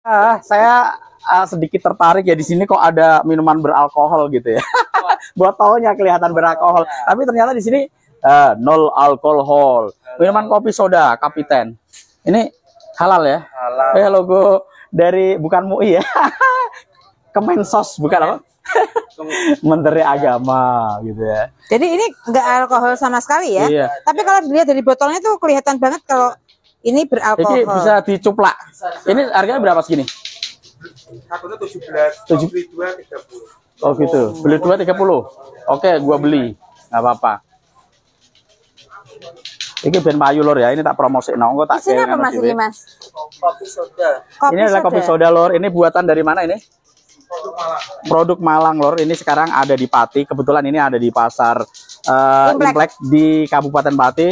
Ah, saya ah, sedikit tertarik ya di sini kok ada minuman beralkohol gitu ya. Botolnya kelihatan beralkohol, tapi ternyata di sini ah, nol alkohol. Minuman kopi soda, kapiten. Ini halal ya? Halal. Eh logo dari bukan MUI ya. Kemensos bukan apa? Menteri Agama gitu ya. Jadi ini nggak alkohol sama sekali ya. Iya. Tapi kalau dilihat dari botolnya tuh kelihatan banget kalau ini Ini beralkohol. bisa dicuplak. Ini harganya berapa segini? Satunya 17, Tujuh- beli dua 30. Oh gitu. Beli dua tiga puluh. Oke, gua beli. Nggak apa-apa. Ini ben payu lor ya. Ini tak promosi. Nah, engko tak kayak apa mas ini mas? Kopi soda. Kopi Ini adalah kopi soda lor. Ini buatan dari mana ini? Produk Malang lor. Ini sekarang ada di Pati. Kebetulan ini ada di pasar eh, Implek. Implek di Kabupaten Pati.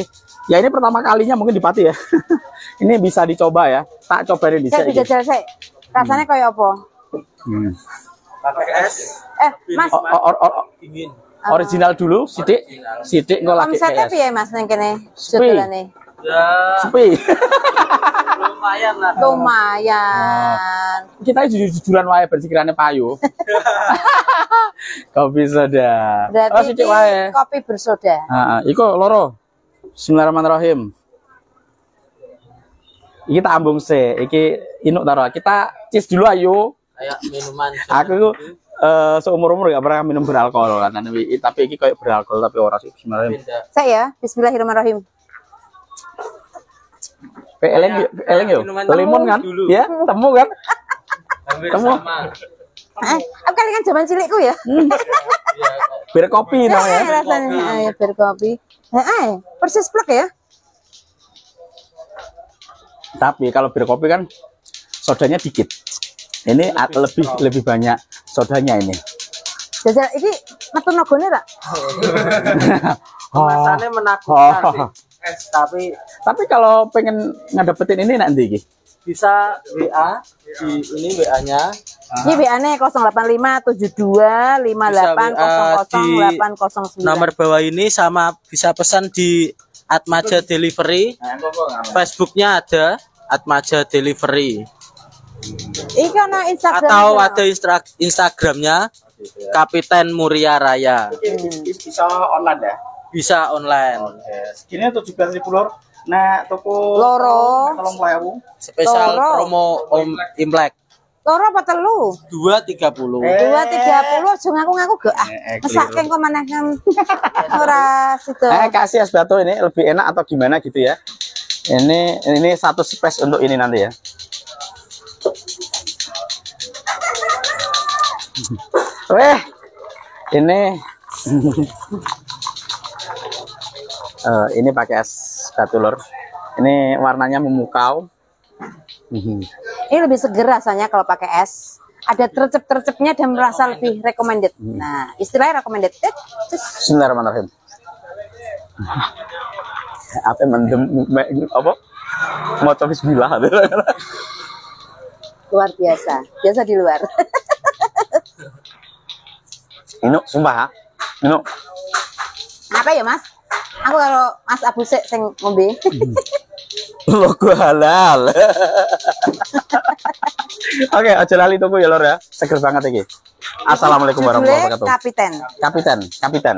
Ya ini pertama kalinya mungkin di Pati ya. ini bisa dicoba ya. Tak cobain di Saya sini. dijajal saya. Rasanya kayak apa? Hmm. Es. Eh mas, O- o- o- o- Dingin. original dulu, sidik, sidik nggak lagi omsetnya piye mas neng kene? Sepi. Ya, sepi. lumayan lah. Lumayan. kita jujur-jujuran wae berpikirannya payu. Kopi soda. oh, Berarti sidik ini wae. kopi bersoda. Heeh, iko loro. Bismillahirrahmanirrahim. Iki tak ambung se, iki inuk taro. Kita cis dulu ayo. Kayak minuman. Aku itu eh seumur umur gak pernah minum beralkohol kan, tapi, tapi iki kayak beralkohol tapi ora sih Bismillahirrahmanirrahim. Saya ya, Bismillahirrahmanirrahim. Eleng yo, eleng yo. Limon kan? dulu. Ya, temu kan? Hampir sama. Eh, aku kali kan zaman cilikku ya. Ya, Bir kopi namanya. rasanya eh, berkopi. Eh, eh, persis plek ya. Tapi kalau bir kopi kan sodanya dikit. Ini at- lebih lebih banyak sodanya ini. Jajal iki metu nogone ra? kemasannya Oh. menakutkan. Es, tapi Tapi kalau pengen ngedapetin ini nanti iki. Bisa WA di ini WA-nya Ini WA-nya 085 72 58 00 nomor bawah ini sama bisa pesan di Atmaja Delivery. Facebooknya ada Atmaja Delivery Instagram. atau ada instra- Instagramnya Kapiten Muria Raya. Bisa online ya? Bisa online. Segini tujuh belas ribu lor. Nah, toko Loro. tolong pelayamu. Spesial Toro. promo Om Imlek Loro apa telu? 230. Dua tiga puluh, aja ngaku-ngaku gak ah. Eh, kok maneh kan ora situ. Eh kasih es batu ini lebih enak atau gimana gitu ya? Ini ini satu space untuk ini nanti ya. Weh, ini Eh, ini pakai es batu lor. Ini warnanya memukau. Mhm. Ini lebih seger rasanya kalau pakai es. Ada tercep-tercepnya dan merasa lebih recommended. Nah, istilahnya recommended. Eh, Bismillahirrahmanirrahim. apa mendem me- apa? Mau bismillah. luar biasa. Biasa di luar. Ini sumpah ha. Ini Apa ya, Mas? Aku kalau Mas Abu Sek sing ngombe. logo halal. Oke, aja lali tunggu ya lor ya. Seger banget iki. Assalamualaikum warahmatullahi wabarakatuh. Kapiten. Kapiten, kapiten.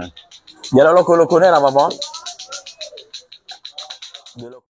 Jaluk logo-logone ora apa-apa. Jaluk